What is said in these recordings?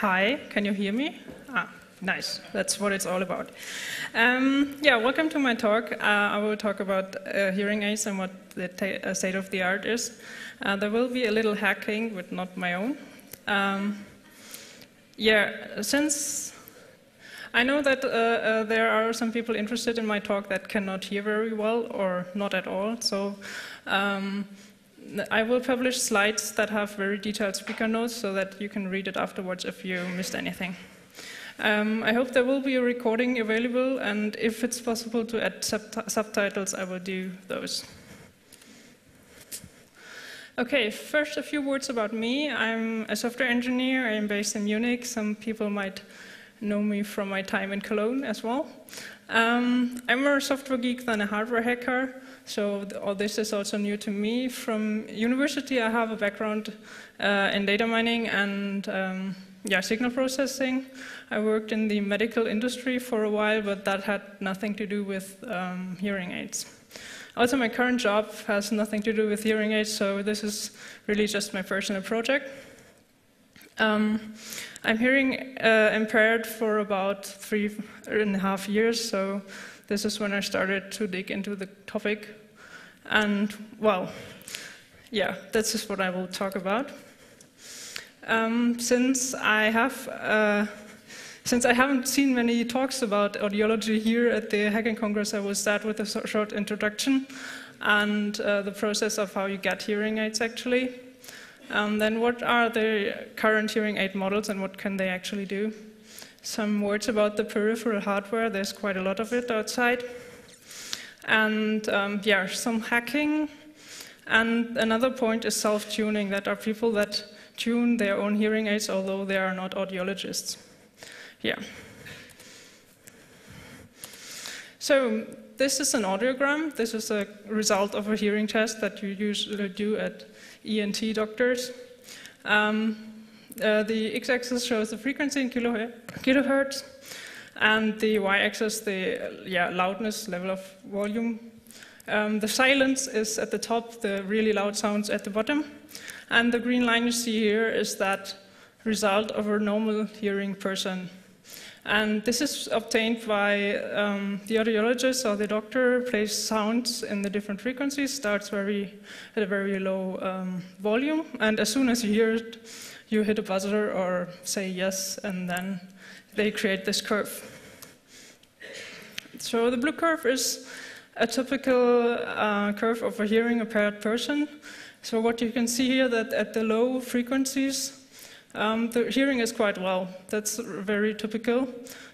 Hi, can you hear me? Ah, nice. That's what it's all about. Um, yeah, welcome to my talk. Uh, I will talk about uh, hearing aids and what the uh, state of the art is. Uh, there will be a little hacking, but not my own. Um, yeah, since I know that uh, uh, there are some people interested in my talk that cannot hear very well or not at all, so um, I will publish slides that have very detailed speaker notes so that you can read it afterwards if you missed anything. Um, I hope there will be a recording available, and if it's possible to add sub subtitles, I will do those. Okay, first a few words about me. I'm a software engineer. I'm based in Munich. Some people might know me from my time in Cologne as well. Um, I'm more a software geek than a hardware hacker. So all this is also new to me. From university, I have a background uh, in data mining and um, yeah, signal processing. I worked in the medical industry for a while, but that had nothing to do with um, hearing aids. Also, my current job has nothing to do with hearing aids, so this is really just my personal project. Um, I'm hearing uh, impaired for about three and a half years, so this is when I started to dig into the topic. And, well, yeah, that's just what I will talk about. Um, since I have uh, since I haven't seen many talks about audiology here at the Hacking Congress, I will start with a short introduction and uh, the process of how you get hearing aids actually. Um, then what are the current hearing aid models and what can they actually do? Some words about the peripheral hardware, there's quite a lot of it outside. And um, yeah, some hacking. And another point is self-tuning, that are people that tune their own hearing aids, although they are not audiologists. Yeah. So this is an audiogram. This is a result of a hearing test that you usually do at ENT doctors. Um, uh, the x-axis shows the frequency in kilohertz, and the y-axis the yeah, loudness level of volume. Um, the silence is at the top, the really loud sounds at the bottom, and the green line you see here is that result of a normal hearing person. And this is obtained by um, the audiologist or the doctor plays sounds in the different frequencies, starts very at a very low um, volume, and as soon as you hear it, you hit a buzzer or say yes, and then they create this curve. So the blue curve is a typical uh, curve of a hearing impaired person. So what you can see here that at the low frequencies, um, the hearing is quite well. That's very typical.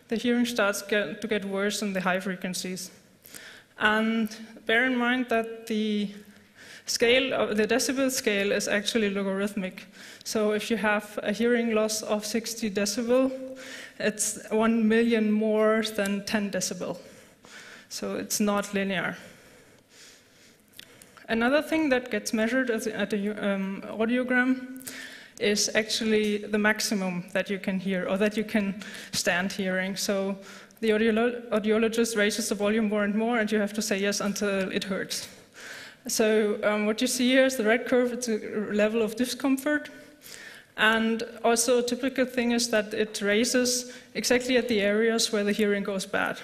The hearing starts get, to get worse in the high frequencies. And bear in mind that the scale, the decibel scale is actually logarithmic. So if you have a hearing loss of 60 decibel, it's 1 million more than 10 decibel. So it's not linear. Another thing that gets measured at the um, audiogram is actually the maximum that you can hear or that you can stand hearing. So the audiolo audiologist raises the volume more and more, and you have to say yes until it hurts. So um, what you see here is the red curve, it's a level of discomfort. And also a typical thing is that it raises exactly at the areas where the hearing goes bad.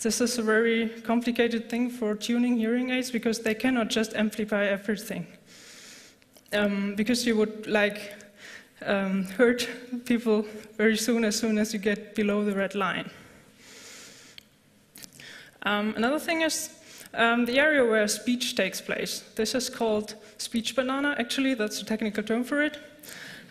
This is a very complicated thing for tuning hearing aids because they cannot just amplify everything. Um, because you would like um, hurt people very soon as soon as you get below the red line. Um, another thing is um, the area where speech takes place. This is called speech banana, actually, that's a technical term for it.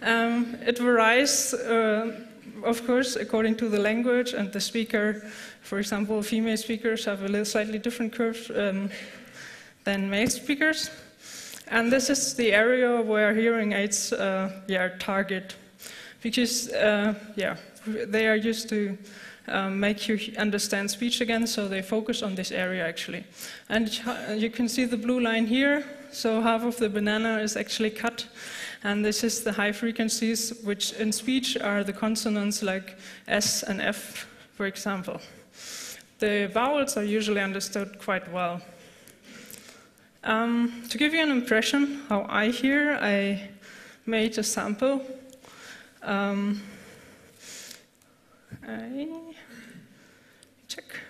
Um, it varies, uh, of course, according to the language and the speaker. For example, female speakers have a slightly different curve um, than male speakers. And this is the area where hearing aids uh, yeah, target, because uh, yeah, they are used to um, make you understand speech again, so they focus on this area actually. And you can see the blue line here, so half of the banana is actually cut, and this is the high frequencies, which in speech are the consonants like S and F, for example. The vowels are usually understood quite well. Um, to give you an impression how I hear, I made a sample. Um, I check.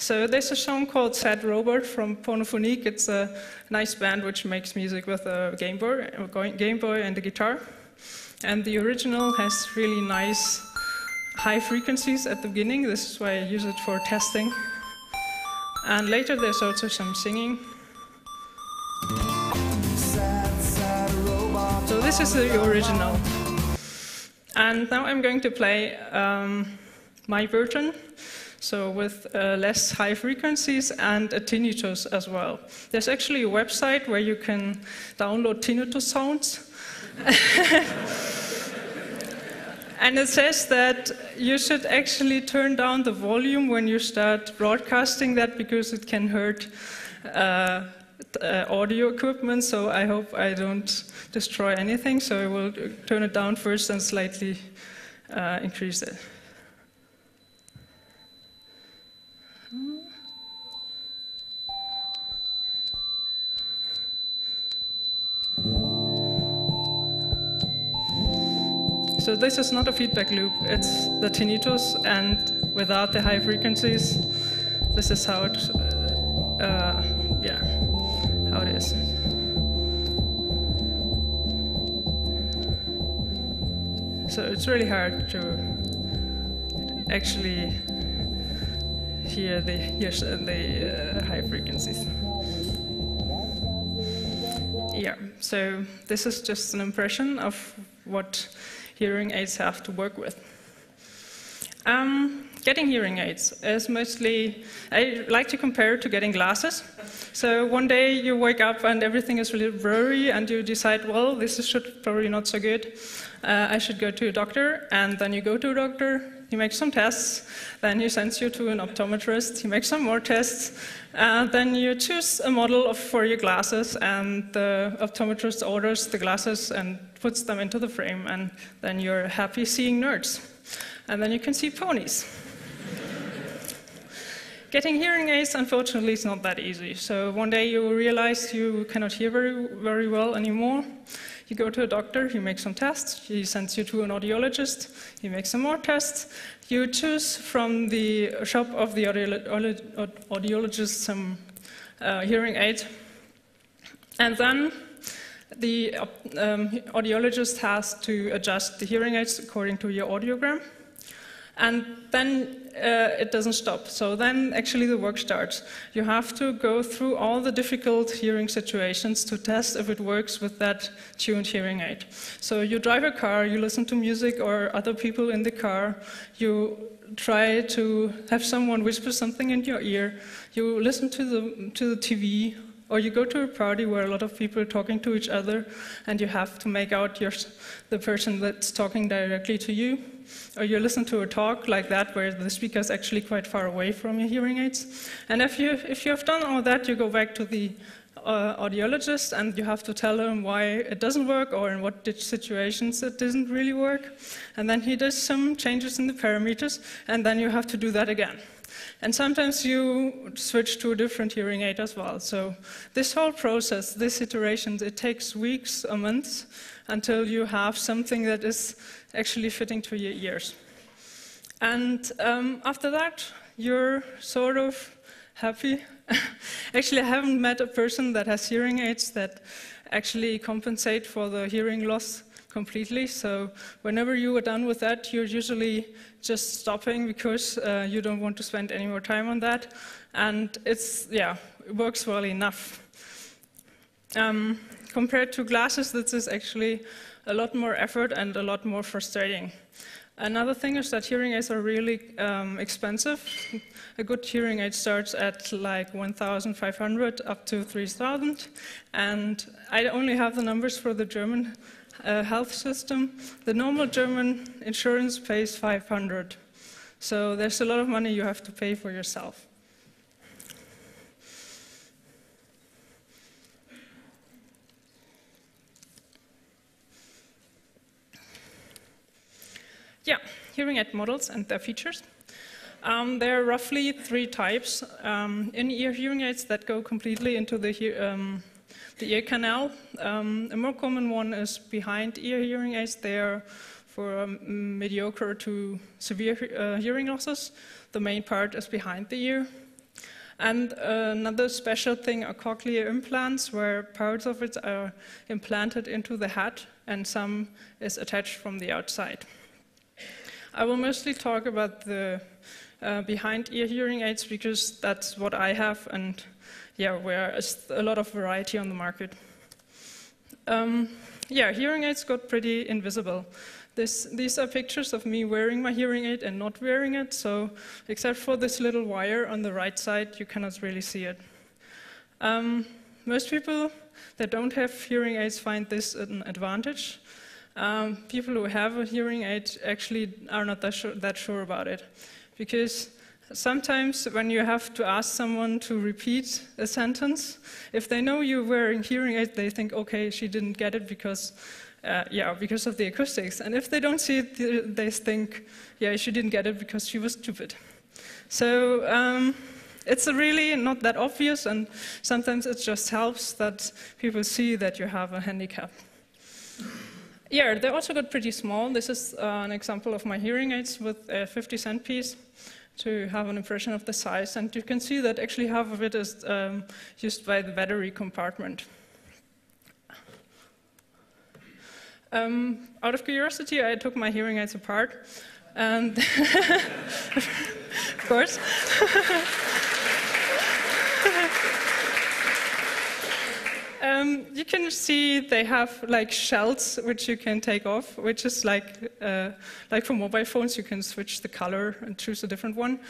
So there's a song called Sad Robot from Pornophonique. It's a nice band which makes music with a Game Boy, Game Boy and a guitar. And the original has really nice high frequencies at the beginning. This is why I use it for testing. And later there's also some singing. So this is the original. And now I'm going to play um, my version, so with uh, less high frequencies and a tinnitus as well. There's actually a website where you can download tinnitus sounds. and it says that you should actually turn down the volume when you start broadcasting that because it can hurt uh, uh, audio equipment, so I hope I don't destroy anything. So I will turn it down first and slightly uh, increase it. So this is not a feedback loop, it's the tinnitus, and without the high frequencies, this is how it, uh, uh yeah, how it is. So it's really hard to actually hear the, the uh, high frequencies. Yeah, so this is just an impression of what hearing aids have to work with. Um, getting hearing aids is mostly, I like to compare it to getting glasses. So one day you wake up and everything is really blurry and you decide, well, this is probably not so good. Uh, I should go to a doctor. And then you go to a doctor, he makes some tests, then he sends you to an optometrist, he makes some more tests, and then you choose a model of, for your glasses, and the optometrist orders the glasses and puts them into the frame, and then you're happy seeing nerds. And then you can see ponies. Getting hearing aids, unfortunately, is not that easy. So one day you realize you cannot hear very, very well anymore. You go to a doctor, he makes some tests, he sends you to an audiologist, he makes some more tests. You choose from the shop of the audiologist some uh, hearing aid. And then the um, audiologist has to adjust the hearing aids according to your audiogram. And then uh, it doesn't stop. So then actually the work starts. You have to go through all the difficult hearing situations to test if it works with that tuned hearing aid. So you drive a car, you listen to music or other people in the car, you try to have someone whisper something in your ear, you listen to the, to the TV or you go to a party where a lot of people are talking to each other and you have to make out the person that's talking directly to you. Or you listen to a talk like that where the speaker is actually quite far away from your hearing aids. And if you, if you have done all that, you go back to the uh, audiologist and you have to tell him why it doesn't work or in what situations it doesn't really work. And then he does some changes in the parameters, and then you have to do that again. And sometimes you switch to a different hearing aid as well. So this whole process, this iteration, it takes weeks or months until you have something that is actually fitting to your ears. And um, after that, you're sort of happy. actually, I haven't met a person that has hearing aids that actually compensate for the hearing loss completely. So whenever you are done with that, you're usually just stopping because uh, you don't want to spend any more time on that. And it's, yeah, it works well enough. Um, compared to glasses, this is actually a lot more effort and a lot more frustrating. Another thing is that hearing aids are really um, expensive. A good hearing aid starts at like 1,500 up to 3,000. And I only have the numbers for the German uh, health system, the normal German insurance pays 500. So there's a lot of money you have to pay for yourself. Yeah, hearing aid models and their features. Um, there are roughly three types um, in-ear hearing aids that go completely into the um, the ear canal. Um, a more common one is behind ear hearing aids. They are for um, mediocre to severe uh, hearing losses. The main part is behind the ear. And another special thing are cochlear implants, where parts of it are implanted into the head and some is attached from the outside. I will mostly talk about the uh, behind ear hearing aids because that's what I have and yeah, where is a lot of variety on the market. Um, yeah, hearing aids got pretty invisible. This, these are pictures of me wearing my hearing aid and not wearing it, so except for this little wire on the right side, you cannot really see it. Um, most people that don't have hearing aids find this an advantage. Um, people who have a hearing aid actually are not that sure, that sure about it. Because sometimes when you have to ask someone to repeat a sentence, if they know you're wearing hearing aid, they think, okay, she didn't get it because uh, yeah, because of the acoustics. And if they don't see it, they think, yeah, she didn't get it because she was stupid. So um, it's really not that obvious, and sometimes it just helps that people see that you have a handicap. Yeah, they also got pretty small. This is uh, an example of my hearing aids with a 50 cent piece to have an impression of the size. And you can see that actually half of it is um, used by the battery compartment. Um, out of curiosity, I took my hearing aids apart, and of course. Um, you can see they have like shells which you can take off, which is like uh, like for mobile phones. You can switch the color and choose a different one.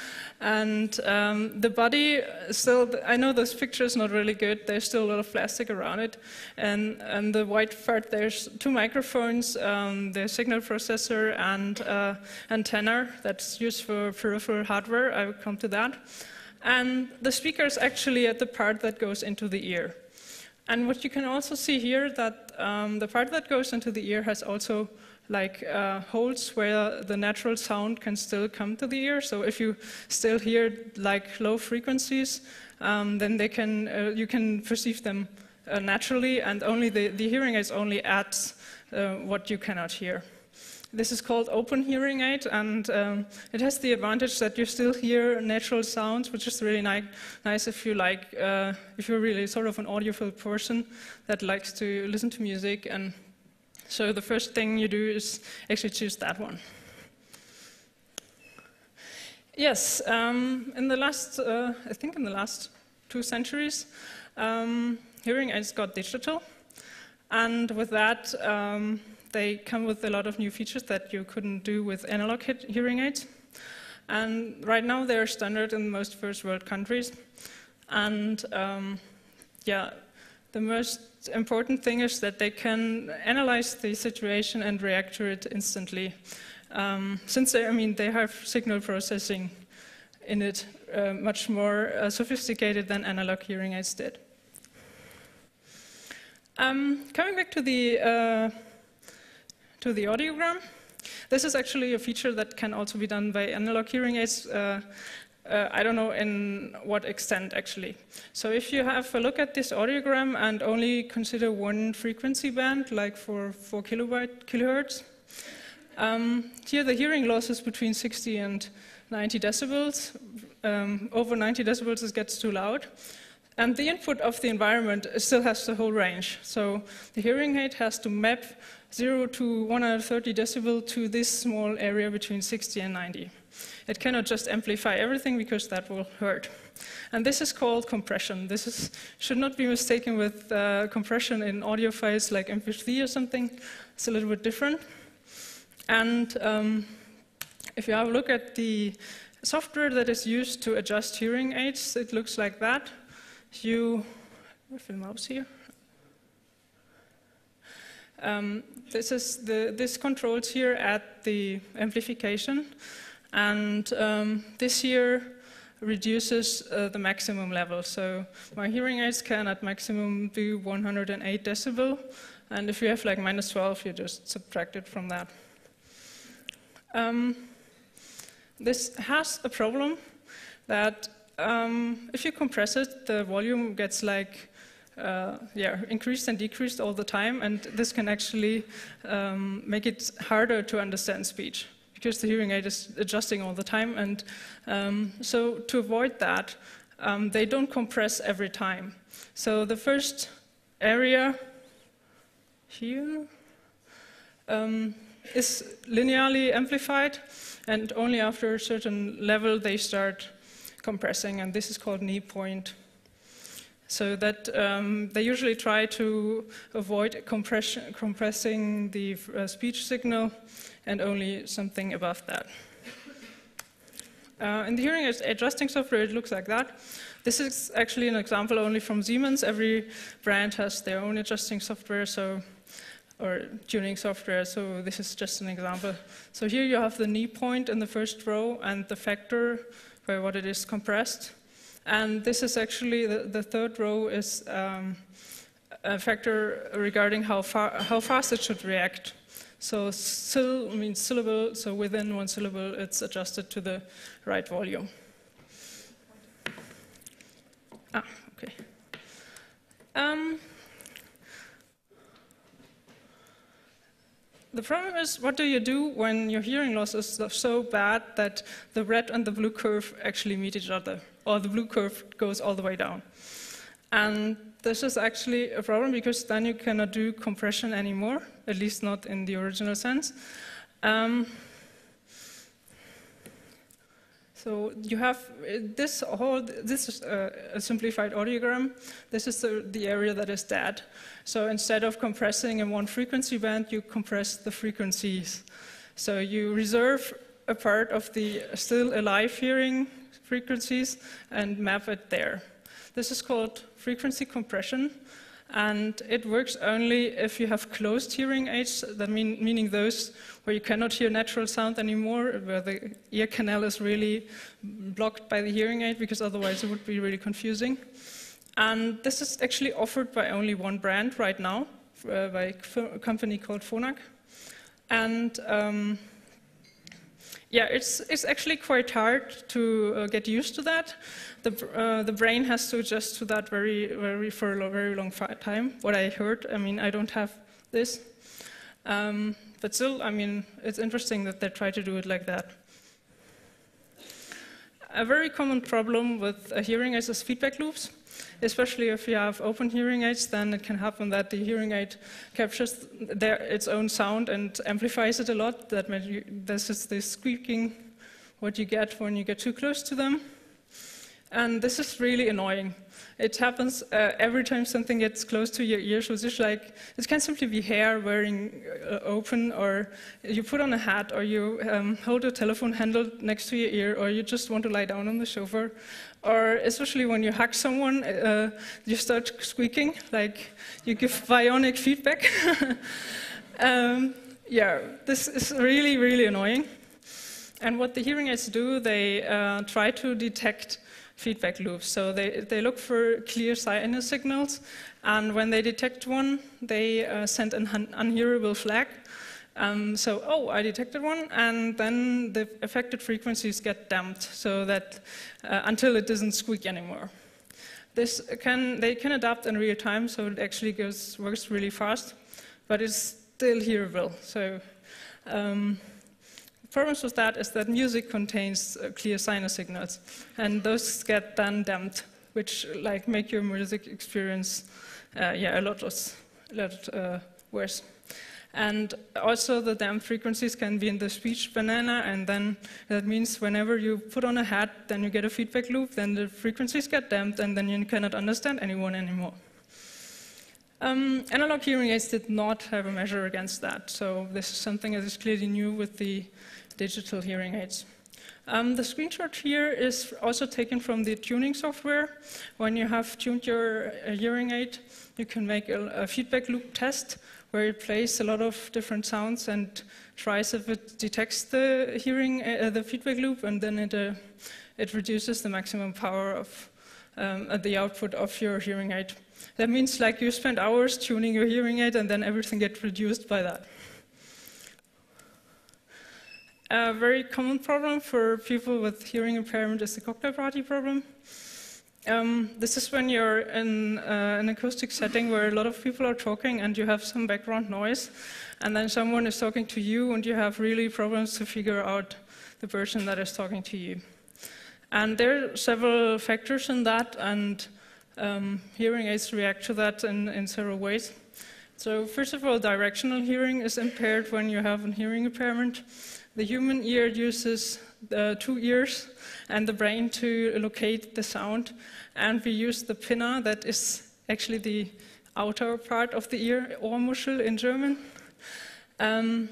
And um, the body still, I know this picture is not really good. There's still a lot of plastic around it, and and the white part there's two microphones, um, the signal processor and uh, antenna that's used for peripheral hardware. I will come to that. And the speaker is actually at the part that goes into the ear. And what you can also see here that um, the part that goes into the ear has also like uh, holes where the natural sound can still come to the ear. So if you still hear like low frequencies, um, then they can uh, you can perceive them uh, naturally, and only the, the hearing aids only adds uh, what you cannot hear. This is called open hearing aid, and um, it has the advantage that you still hear natural sounds, which is really ni nice if you like, uh, if you're really sort of an audiophile person that likes to listen to music. And so the first thing you do is actually choose that one. Yes, um, in the last, uh, I think in the last two centuries, um, hearing aids got digital, and with that um, they come with a lot of new features that you couldn't do with analog hearing aids. And right now they're standard in most first world countries. And um, yeah, the most important thing is that they can analyze the situation and react to it instantly. Um, since they, I mean, they have signal processing in it uh, much more uh, sophisticated than analog hearing aids did. Um, coming back to the uh, to the audiogram. This is actually a feature that can also be done by analog hearing aids. Uh, uh, I don't know in what extent actually. So if you have a look at this audiogram and only consider one frequency band, like for 4 kilobyte, kilohertz, um, here the hearing loss is between 60 and 90 decibels. Um, over 90 decibels it gets too loud. And the input of the environment still has the whole range. So the hearing aid has to map 0 to 130 decibel to this small area between 60 and 90. It cannot just amplify everything because that will hurt. And this is called compression. This is, should not be mistaken with uh, compression in audio files like MP3 or something. It's a little bit different. And um, if you have a look at the software that is used to adjust hearing aids, it looks like that. You, film mouse here. Um, this is the, this controls here at the amplification, and um, this here reduces uh, the maximum level. So my hearing aids can at maximum do 108 decibel, and if you have like minus 12, you just subtract it from that. Um, this has a problem that um, if you compress it, the volume gets like uh, yeah, increased and decreased all the time, and this can actually um, make it harder to understand speech because the hearing aid is adjusting all the time. And um, so to avoid that, um, they don't compress every time. So the first area here um, is linearly amplified, and only after a certain level they start compressing, and this is called knee point. So that um, they usually try to avoid compressing the uh, speech signal and only something above that. Uh, in the hearing adjusting software, it looks like that. This is actually an example only from Siemens. Every brand has their own adjusting software, so or tuning software, so this is just an example. So here you have the knee point in the first row and the factor where what it is compressed. And this is actually, the, the third row is um, a factor regarding how, far, how fast it should react. So syl means syllable, so within one syllable it's adjusted to the right volume. Ah, okay. Um, the problem is, what do you do when your hearing loss is so bad that the red and the blue curve actually meet each other, or the blue curve goes all the way down? And this is actually a problem because then you cannot do compression anymore, at least not in the original sense. Um, so you have this whole, this is a, a simplified audiogram. This is the, the, area that is dead. So instead of compressing in one frequency band, you compress the frequencies. So you reserve a part of the still alive hearing frequencies and map it there. This is called frequency compression, and it works only if you have closed hearing aids, that mean, meaning those where you cannot hear natural sound anymore, where the ear canal is really blocked by the hearing aid, because otherwise it would be really confusing. And this is actually offered by only one brand right now, uh, by a company called Phonak. And um, yeah, it's, it's actually quite hard to uh, get used to that. The, uh, the brain has to adjust to that very, very for a very long time. What I heard, I mean, I don't have this. Um, but still, I mean, it's interesting that they try to do it like that. A very common problem with hearing aids is feedback loops especially if you have open hearing aids, then it can happen that the hearing aid captures their, its own sound and amplifies it a lot. That you, this is the squeaking, what you get when you get too close to them. And this is really annoying. It happens uh, every time something gets close to your ear. So it's like, it can simply be hair wearing uh, open, or you put on a hat, or you um, hold a telephone handle next to your ear, or you just want to lie down on the sofa, or especially when you hug someone, uh, you start squeaking, like you give bionic feedback. um, yeah, this is really, really annoying. And what the hearing aids do, they uh, try to detect feedback loops. So they, they look for clear sinus signals, and when they detect one, they uh, send an unhearable flag. Um, so, oh, I detected one, and then the affected frequencies get damped so that uh, until it doesn't squeak anymore. This can, they can adapt in real time, so it actually goes, works really fast, but it's still hearable. So, um, problems with that is that music contains uh, clear sinus signals, and those get then damped, which like make your music experience, uh, yeah, a lot, less, a lot uh, worse. And also the damp frequencies can be in the speech banana, and then that means whenever you put on a hat, then you get a feedback loop, then the frequencies get damped, and then you cannot understand anyone anymore. Um, analog hearing aids did not have a measure against that, so this is something that is clearly new with the digital hearing aids. Um, the screenshot here is also taken from the tuning software. When you have tuned your uh, hearing aid, you can make a, a, feedback loop test where it plays a lot of different sounds and tries if it detects the hearing, uh, the feedback loop, and then it, uh, it reduces the maximum power of um, the output of your hearing aid. That means like you spend hours tuning your hearing aid and then everything gets reduced by that. A very common problem for people with hearing impairment is the cochlear problem. Um, this is when you're in uh, an acoustic setting where a lot of people are talking and you have some background noise, and then someone is talking to you and you have really problems to figure out the person that is talking to you. And there are several factors in that, and um, hearing aids react to that in, in several ways. So first of all, directional hearing is impaired when you have a hearing impairment. The human ear uses the two ears and the brain to locate the sound, and we use the pinna, that is actually the outer part of the ear, Ohrmuschel in German. Um,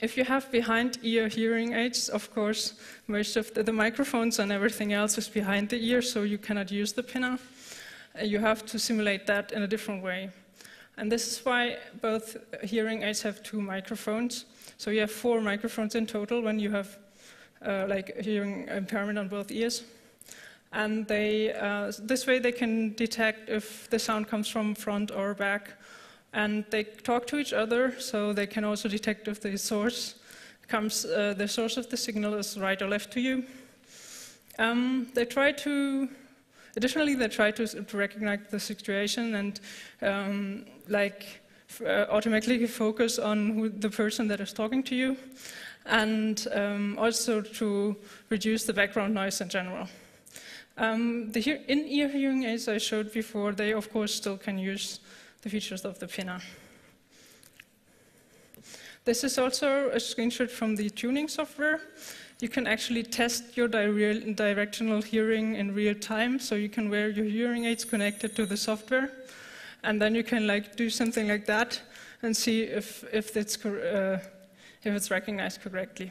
if you have behind ear hearing aids, of course, most of the, the, microphones and everything else is behind the ear, so you cannot use the pinna. Uh, you have to simulate that in a different way. And this is why both hearing aids have two microphones. So you have four microphones in total when you have uh, like hearing impairment on both ears. And they, uh, this way they can detect if the sound comes from front or back. And they talk to each other, so they can also detect if the source comes, uh, the source of the signal is right or left to you. Um, they try to Additionally, they try to, to recognize the situation and um, like automatically focus on the person that is talking to you, and um, also to reduce the background noise in general. Um, the in-ear hearing aids I showed before, they of course still can use the features of the Pinna. This is also a screenshot from the tuning software you can actually test your di directional hearing in real time. So you can wear your hearing aids connected to the software, and then you can like do something like that and see if if it's uh, if it's recognized correctly.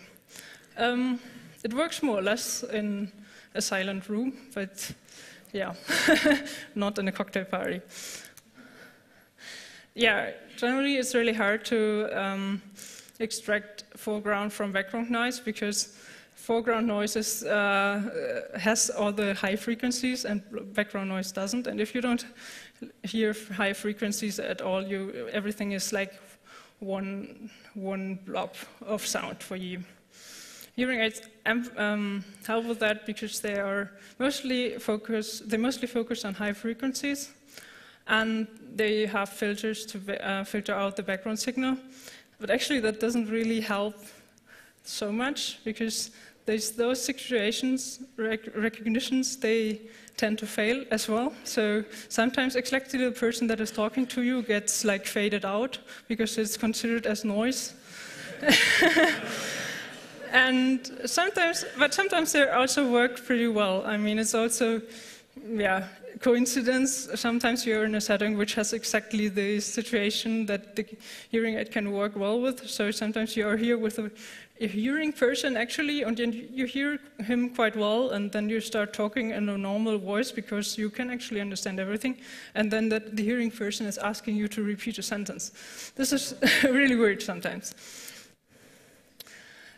Um, it works more or less in a silent room, but yeah, not in a cocktail party. Yeah, generally it's really hard to um, extract foreground from background noise because foreground noise uh, has all the high frequencies and background noise doesn't. And if you don't hear high frequencies at all, you, everything is like one, one blob of sound for you. Hearing aids um, help with that because they are mostly focus, they mostly focus on high frequencies and they have filters to uh, filter out the background signal. But actually that doesn't really help so much because there's those situations, rec recognitions, they tend to fail as well. So sometimes exactly the person that is talking to you gets like faded out because it's considered as noise. and sometimes, but sometimes they also work pretty well. I mean, it's also, yeah, coincidence. Sometimes you're in a setting which has exactly the situation that the hearing aid can work well with. So sometimes you are here with a a hearing person actually, and you hear him quite well, and then you start talking in a normal voice because you can actually understand everything, and then that the hearing person is asking you to repeat a sentence. This is really weird sometimes.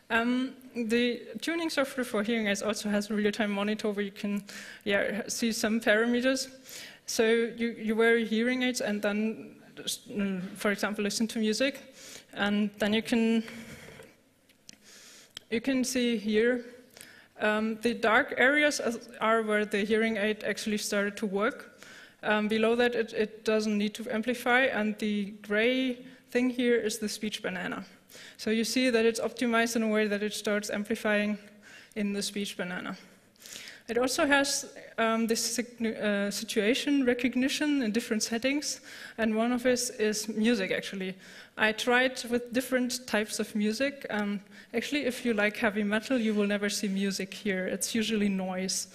Um, the tuning software for hearing aids also has a real-time monitor where you can yeah, see some parameters. So you, you wear hearing aids and then, for example, listen to music, and then you can you can see here um, the dark areas are where the hearing aid actually started to work. Um, below that, it, it, doesn't need to amplify, and the gray thing here is the speech banana. So you see that it's optimized in a way that it starts amplifying in the speech banana. It also has um, this uh, situation recognition in different settings, and one of this is music, actually. I tried with different types of music. Um, actually, if you like heavy metal, you will never see music here. It's usually noise.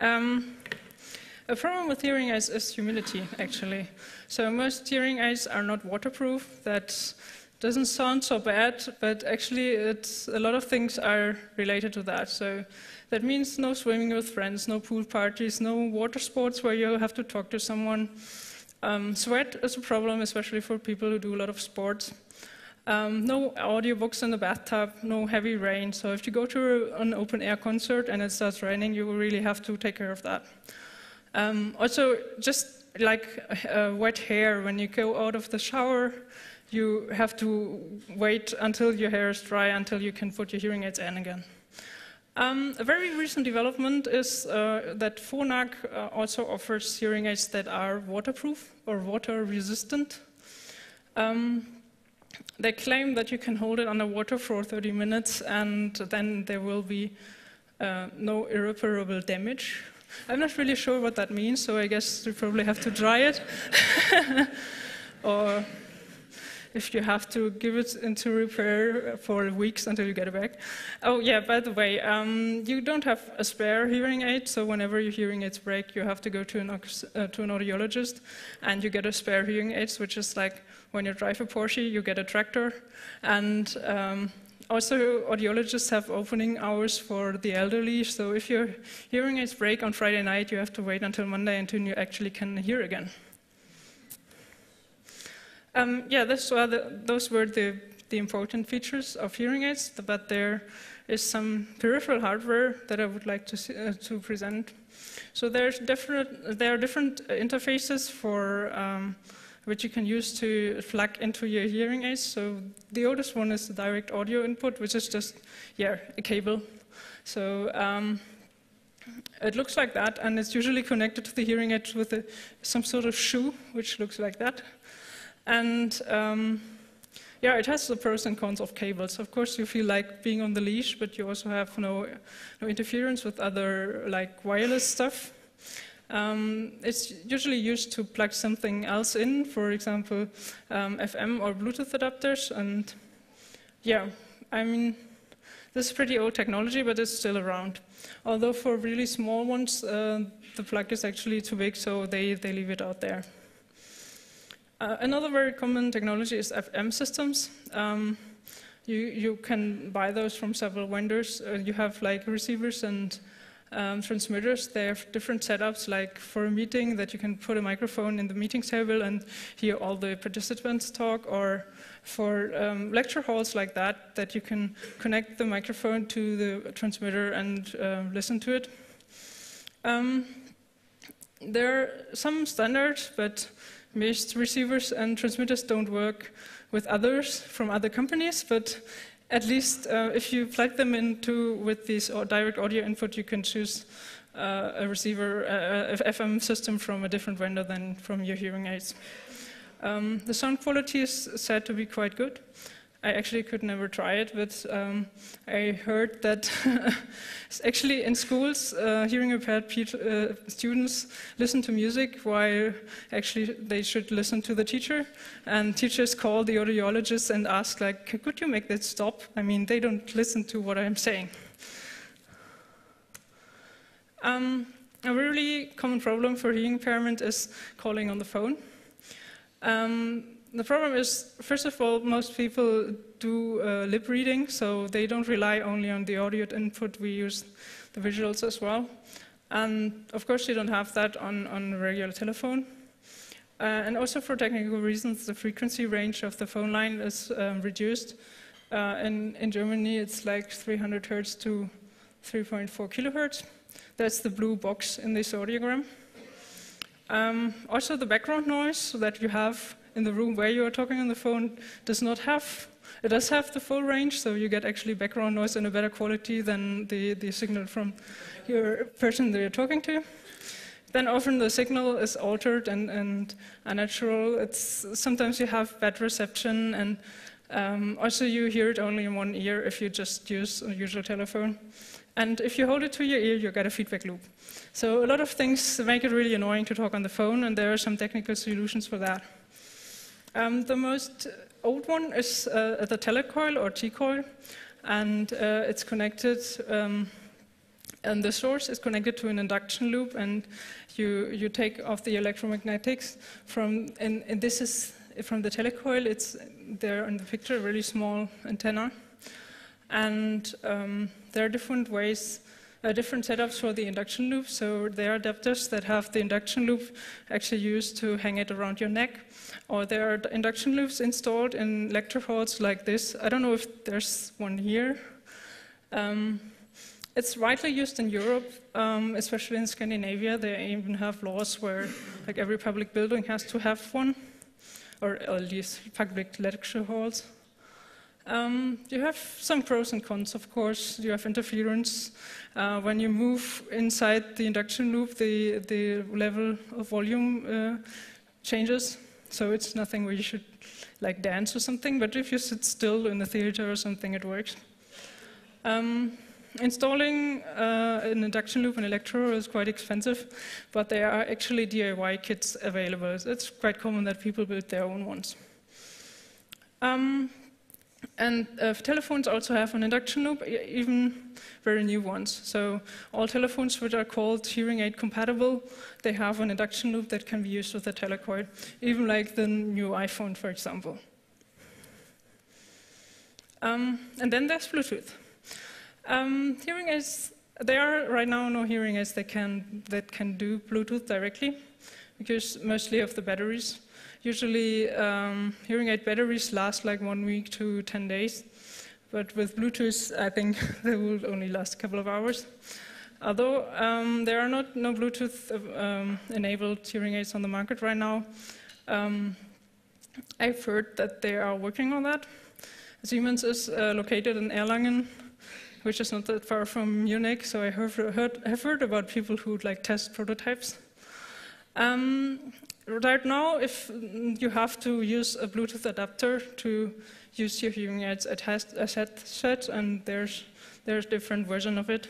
um, a problem with hearing aids is humility, actually. So most hearing aids are not waterproof. That doesn't sound so bad, but actually it's, a lot of things are related to that. So that means no swimming with friends, no pool parties, no water sports where you have to talk to someone. Um, sweat is a problem, especially for people who do a lot of sports. Um, no audiobooks in the bathtub, no heavy rain. So if you go to an open air concert and it starts raining, you really have to take care of that. Um, also, just like uh, wet hair, when you go out of the shower, you have to wait until your hair is dry until you can put your hearing aids in again. Um, a very recent development is uh, that Phonak uh, also offers hearing aids that are waterproof or water resistant. Um, they claim that you can hold it underwater for 30 minutes and then there will be uh, no irreparable damage. I'm not really sure what that means, so I guess you probably have to dry it. or if you have to give it into repair for weeks until you get it back. Oh yeah, by the way, um, you don't have a spare hearing aid, so whenever your hearing aids break, you have to go to an, uh, to an audiologist, and you get a spare hearing aids, which is like when you drive a Porsche, you get a tractor, and um, also, audiologists have opening hours for the elderly, so if your hearing aids break on Friday night, you have to wait until Monday until you actually can hear again. Um, yeah, the, those were the, the important features of hearing aids, but there is some peripheral hardware that I would like to, see, uh, to present. So there's different, there are different interfaces for um, which you can use to plug into your hearing aids. So the oldest one is the direct audio input, which is just, yeah, a cable. So um, it looks like that, and it's usually connected to the hearing aid with a, some sort of shoe, which looks like that. And um, yeah, it has the pros and cons of cables. Of course, you feel like being on the leash, but you also have no, no interference with other like wireless stuff. Um, it's usually used to plug something else in, for example, um, FM or Bluetooth adapters. And yeah, I mean, this is pretty old technology, but it's still around. Although for really small ones, uh, the plug is actually too big, so they, they leave it out there. Uh, another very common technology is FM systems. Um, you, you can buy those from several vendors. Uh, you have like receivers and um, transmitters. They have different setups, like for a meeting that you can put a microphone in the meeting table and hear all the participants talk, or for um, lecture halls like that, that you can connect the microphone to the transmitter and uh, listen to it. Um, there are some standards, but most receivers and transmitters don't work with others from other companies, but at least uh, if you plug them into with this direct audio input, you can choose uh, a receiver, uh, a FM system from a different vendor than from your hearing aids. Um, the sound quality is said to be quite good. I actually could never try it, but um, I heard that actually in schools, uh, hearing impaired uh, students listen to music while actually they should listen to the teacher. And teachers call the audiologist and ask, like, could you make that stop? I mean, they don't listen to what I'm saying. Um, a really common problem for hearing impairment is calling on the phone. Um, the problem is, first of all, most people do uh, lip reading, so they don't rely only on the audio input. We use the visuals as well. And of course, you don't have that on, on regular telephone. Uh, and also for technical reasons, the frequency range of the phone line is um, reduced. Uh, in, in Germany, it's like 300 hertz to 3.4 kilohertz. That's the blue box in this audiogram. Um, also, the background noise that you have in the room where you are talking on the phone does not have, it does have the full range, so you get actually background noise in a better quality than the, the signal from your person that you're talking to. Then often the signal is altered and, and unnatural. It's, sometimes you have bad reception and um, also you hear it only in one ear if you just use a usual telephone. And if you hold it to your ear, you get a feedback loop. So a lot of things make it really annoying to talk on the phone, and there are some technical solutions for that. Um, the most old one is uh, the telecoil or T-coil, and uh, it's connected, um, and the source is connected to an induction loop, and you, you take off the electromagnetics from, and, and this is from the telecoil, it's there in the picture, a really small antenna. And um, there are different ways uh, different setups for the induction loop. So there are adapters that have the induction loop actually used to hang it around your neck. Or there are induction loops installed in lecture halls like this. I don't know if there's one here. Um, it's widely used in Europe, um, especially in Scandinavia. They even have laws where like every public building has to have one, or at least public lecture halls. Um, you have some pros and cons, of course. You have interference. Uh, when you move inside the induction loop, the, the level of volume uh, changes. So it's nothing where you should like dance or something, but if you sit still in the theater or something, it works. Um, installing uh, an induction loop in Electro is quite expensive, but there are actually DIY kits available. It's quite common that people build their own ones. Um, and uh, telephones also have an induction loop, even very new ones. So all telephones which are called hearing aid compatible, they have an induction loop that can be used with a telecoil, even like the new iPhone, for example. Um, and then there's Bluetooth. Um, hearing aids, there are right now no hearing aids that can, that can do Bluetooth directly, because mostly of the batteries Usually, um, hearing aid batteries last like one week to 10 days, but with Bluetooth, I think they will only last a couple of hours. Although um, there are not no Bluetooth um, enabled hearing aids on the market right now, um, I've heard that they are working on that. Siemens is uh, located in Erlangen, which is not that far from Munich, so I have heard, heard about people who would like test prototypes. Um, right now, if you have to use a Bluetooth adapter to use your hearing aids, it has a set, and there's there's different version of it.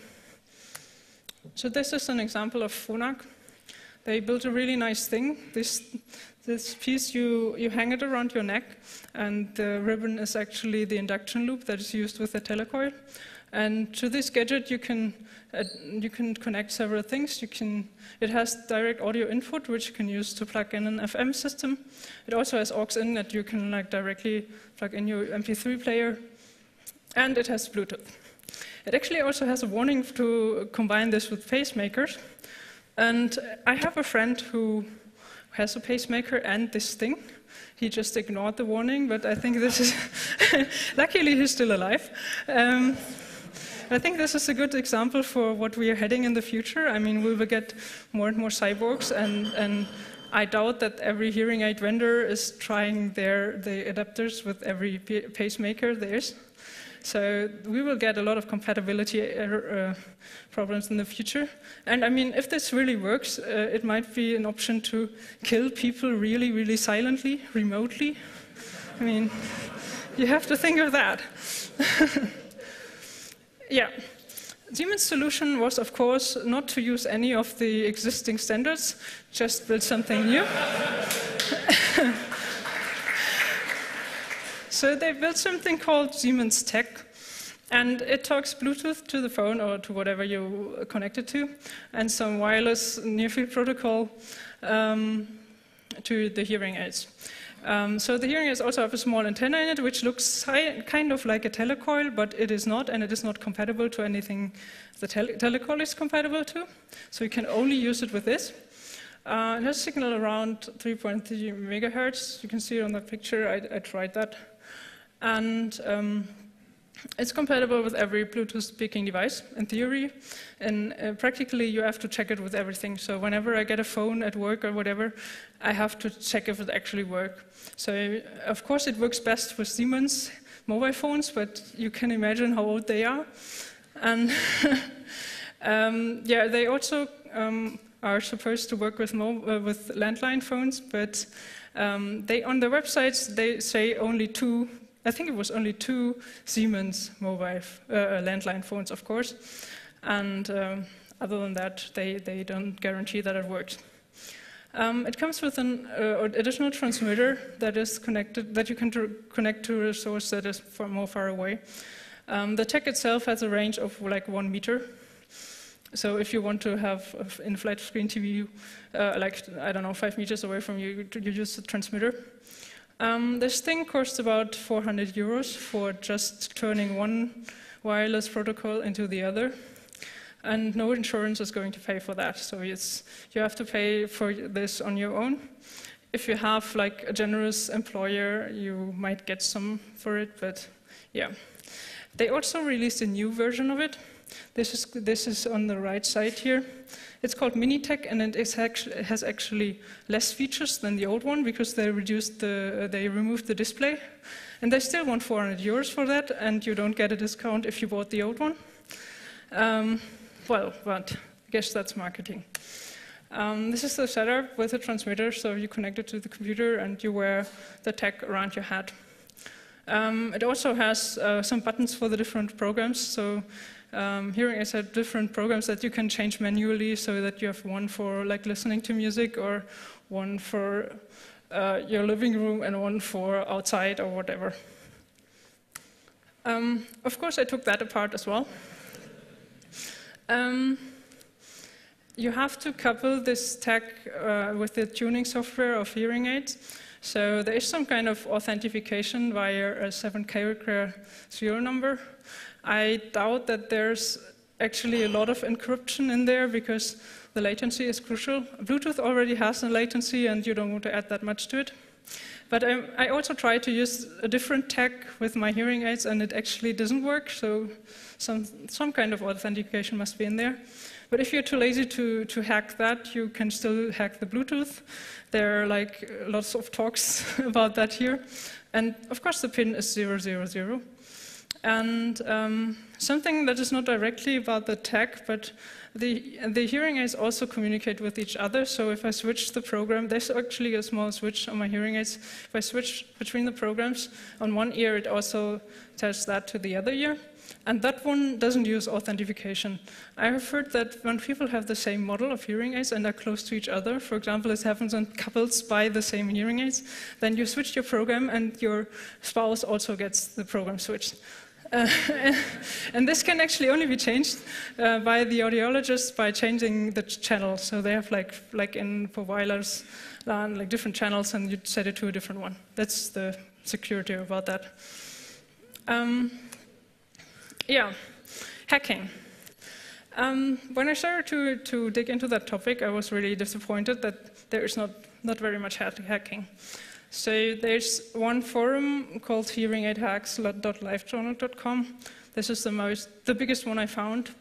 So this is an example of Phonak. They built a really nice thing. This this piece you you hang it around your neck, and the ribbon is actually the induction loop that is used with the telecoil. And to this gadget, you can you can connect several things. You can it has direct audio input, which you can use to plug in an FM system. It also has aux in that you can like directly plug in your MP3 player, and it has Bluetooth. It actually also has a warning to combine this with pacemakers. And I have a friend who has a pacemaker and this thing. He just ignored the warning, but I think this is luckily he's still alive. Um, I think this is a good example for what we are heading in the future. I mean, we will get more and more cyborgs, and, and I doubt that every hearing aid vendor is trying their the adapters with every pacemaker there is. So we will get a lot of compatibility uh, problems in the future. And I mean, if this really works, uh, it might be an option to kill people really, really silently, remotely. I mean, you have to think of that. Yeah. Siemens' solution was, of course, not to use any of the existing standards, just build something new. so they built something called Siemens Tek, and it talks Bluetooth to the phone or to whatever you connect it to, and some wireless near-field protocol um, to the hearing aids. Um, so the hearing aids also have a small antenna in it, which looks kind of like a telecoil, but it is not, and it is not compatible to anything the tele telecoil is compatible to. So you can only use it with this. Uh, it has a signal around 3.3 megahertz. You can see it on the picture. I, I tried that. And um, it's compatible with every Bluetooth speaking device, in theory, and uh, practically you have to check it with everything. So whenever I get a phone at work or whatever, I have to check if it actually works. So of course it works best with Siemens mobile phones, but you can imagine how old they are. And um, yeah, they also um, are supposed to work with, uh, with landline phones, but um, they on their websites they say only two I think it was only two Siemens mobile uh, landline phones, of course. And um, other than that, they, they don't guarantee that it works. Um, it comes with an uh, additional transmitter that is connected, that you can connect to a source that is far more far away. Um, the tech itself has a range of like one meter. So if you want to have in flat screen TV, uh, like I don't know, five meters away from you, you use the transmitter. Um, this thing costs about 400 euros for just turning one wireless protocol into the other. And no insurance is going to pay for that. So it's, you have to pay for this on your own. If you have like a generous employer, you might get some for it, but yeah. They also released a new version of it. This is, this is on the right side here. It's called miniTek, and it, actually, has actually less features than the old one because they reduced the, they removed the display. And they still want 400 euros for that, and you don't get a discount if you bought the old one. Um, well, but I guess that's marketing. Um, this is the setup with the transmitter, so you connect it to the computer and you wear the tech around your head. Um, it also has uh, some buttons for the different programs, so um, hearing aids have different programs that you can change manually so that you have one for like listening to music or one for uh, your living room and one for outside or whatever. Um, of course, I took that apart as well. Um, you have to couple this tech uh, with the tuning software of hearing aids. So there is some kind of authentication via a seven character serial number. I doubt that there's actually a lot of encryption in there because the latency is crucial. Bluetooth already has a latency and you don't want to add that much to it. But I, I also tried to use a different tech with my hearing aids and it actually doesn't work, so some, some kind of authentication must be in there. But if you're too lazy to, to hack that, you can still hack the Bluetooth. There are like lots of talks about that here. And of course the pin is 000. And um, something that is not directly about the tech, but the, the hearing aids also communicate with each other. So if I switch the program, there's actually a small switch on my hearing aids. If I switch between the programs on one ear, it also tells that to the other ear. And that one doesn't use authentication. I have heard that when people have the same model of hearing aids and are close to each other, for example, it happens when couples buy the same hearing aids, then you switch your program and your spouse also gets the program switched. Uh, and this can actually only be changed uh, by the audiologist by changing the channel. So they have like, like in for wireless LAN, like different channels, and you set it to a different one. That's the security about that. Um, yeah, hacking. Um, when I started to, to dig into that topic, I was really disappointed that there is not, not very much hacking. So there's one forum called hearingaidhacks.livejournal.com. This is the most, the biggest one I found.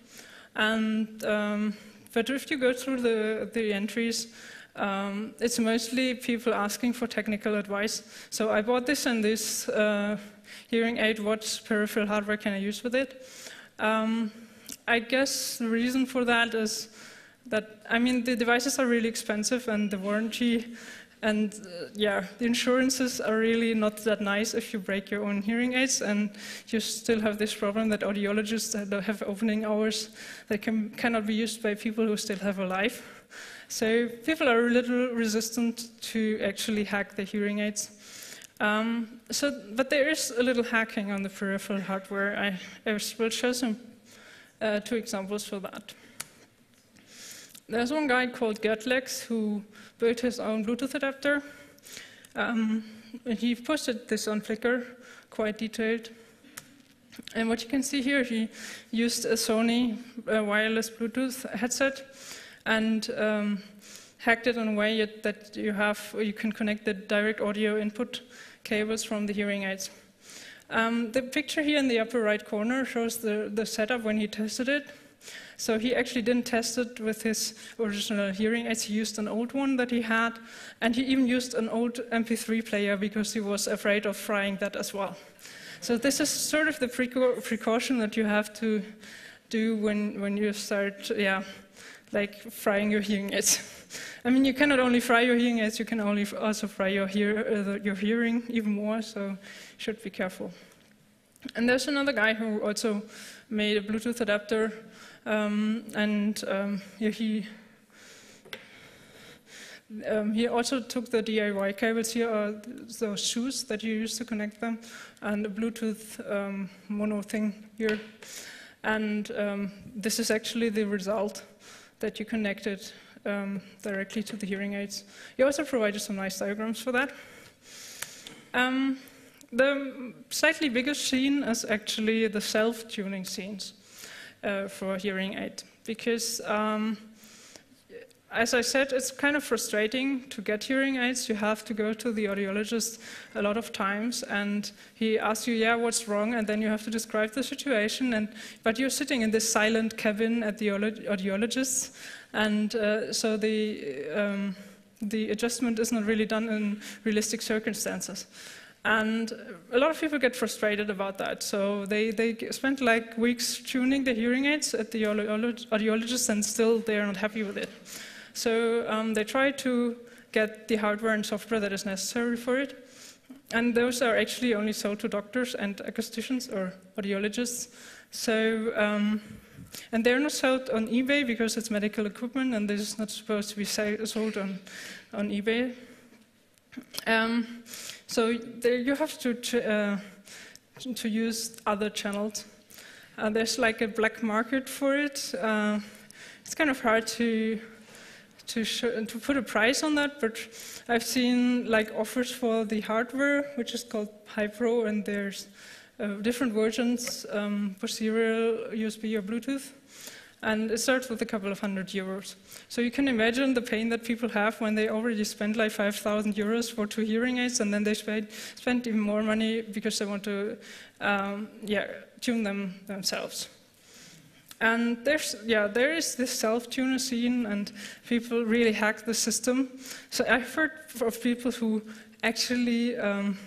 And um, but if you go through the, the entries, um, it's mostly people asking for technical advice. So I bought this and this uh, hearing aid, what peripheral hardware can I use with it? Um, I guess the reason for that is that, I mean, the devices are really expensive and the warranty and uh, yeah, the insurances are really not that nice if you break your own hearing aids and you still have this problem that audiologists that have opening hours that can, cannot be used by people who still have a life. So people are a little resistant to actually hack the hearing aids. Um, so, but there is a little hacking on the peripheral hardware. I, I will show some uh, two examples for that. There's one guy called Gertlex who built his own Bluetooth adapter. Um, he posted this on Flickr, quite detailed. And what you can see here, he used a Sony wireless Bluetooth headset and um, hacked it in a way that you have, you can connect the direct audio input cables from the hearing aids. Um, the picture here in the upper right corner shows the, the setup when he tested it. So he actually didn't test it with his original hearing aids. He used an old one that he had, and he even used an old MP3 player because he was afraid of frying that as well. So this is sort of the precaution that you have to do when, when you start, yeah, like frying your hearing aids. I mean, you cannot only fry your hearing aids, you can only also fry your, hear, uh, your hearing even more, so you should be careful. And there's another guy who also made a Bluetooth adapter, um, and um, he um, he also took the DIY cables here, are those shoes that you use to connect them, and a Bluetooth um, mono thing here. And um, this is actually the result that you connected um, directly to the hearing aids. You also provided some nice diagrams for that. The slightly bigger scene is actually the self-tuning scenes uh, for hearing aid, because um, as I said, it's kind of frustrating to get hearing aids. You have to go to the audiologist a lot of times, and he asks you, "Yeah, what's wrong?" And then you have to describe the situation. And but you're sitting in this silent cabin at the audiologist, and uh, so the um, the adjustment is not really done in realistic circumstances. And a lot of people get frustrated about that. So they, they spend like weeks tuning the hearing aids at the audiologist and still they're not happy with it. So um, they try to get the hardware and software that is necessary for it. And those are actually only sold to doctors and acousticians or audiologists. So, um, and they're not sold on eBay because it's medical equipment and this is not supposed to be sold on, on eBay. Um, so there you have to, uh, to use other channels. Uh, there's like a black market for it. Uh, it's kind of hard to to, to put a price on that, but I've seen like offers for the hardware, which is called Hypro, and there's uh, different versions um, for serial USB or Bluetooth. And it starts with a couple of hundred euros. So you can imagine the pain that people have when they already spend like 5,000 euros for two hearing aids, and then they spend, even more money because they want to um, yeah, tune them themselves. And there's, yeah, there is this self-tuner scene, and people really hack the system. So I've heard of people who actually um,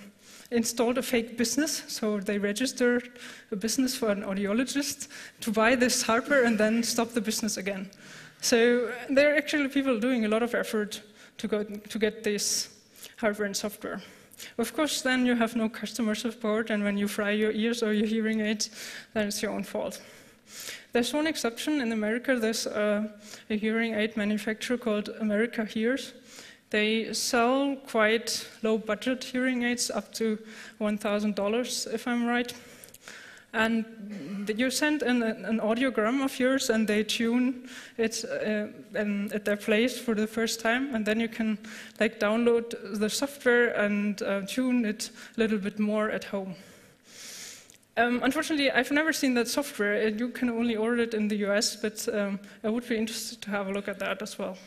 installed a fake business. So they registered a business for an audiologist to buy this hardware and then stop the business again. So there are actually people doing a lot of effort to, go, to get this hardware and software. Of course, then you have no customer support, and when you fry your ears or your hearing aids, then it's your own fault. There's one exception in America. There's a, a hearing aid manufacturer called America Hears. They sell quite low budget hearing aids up to $1,000, if I'm right. And you send in an audiogram of yours and they tune it uh, at their place for the first time. And then you can like download the software and uh, tune it a little bit more at home. Um, unfortunately, I've never seen that software. You can only order it in the US, but um, I would be interested to have a look at that as well,